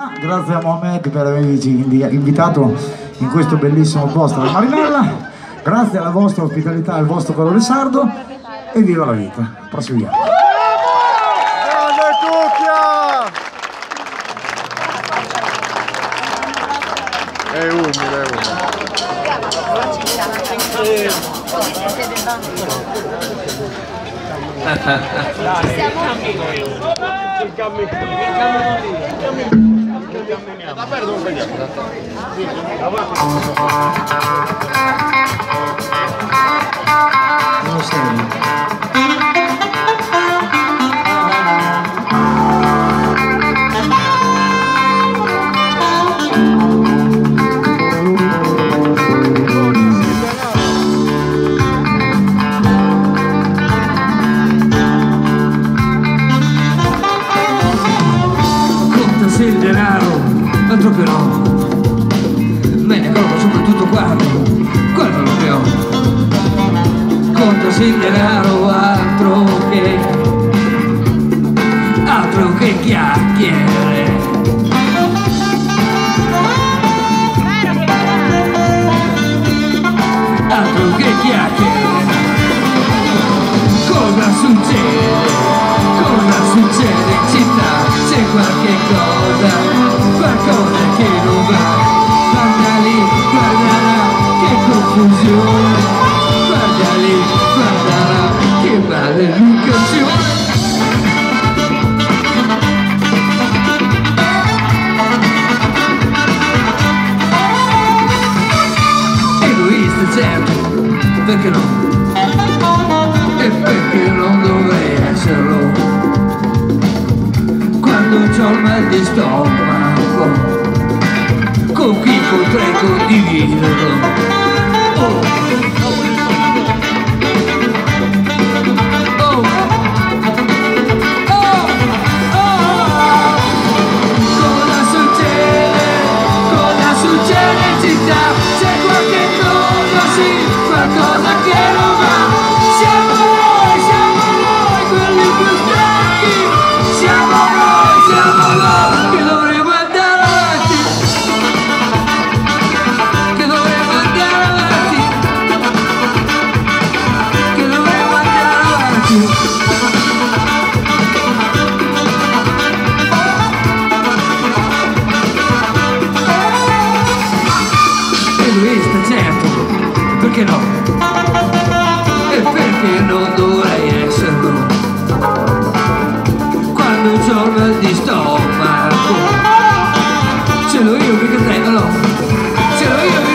Ah, grazie a Mohamed per averci invitato in questo bellissimo posto alla Marinella. Grazie alla vostra ospitalità e al vostro colore sardo e viva la vita. Proseguiamo. Grande cucchia! È umile, è umile. Perdón, no Me ne accorgo soprattutto quando, quando lo ho Contasi il denaro, altro confusione. Guarda lì, guarda là, che maleducazione. Egoista certo, perché no? E perché non dovrei esserlo? Quando c'ho il mal di stomaco, con chi potrei condividerlo? Qualcosa che perché no? E perché non dovrei esserlo? Quando il mal di stomaco, ce l'ho io perché te no?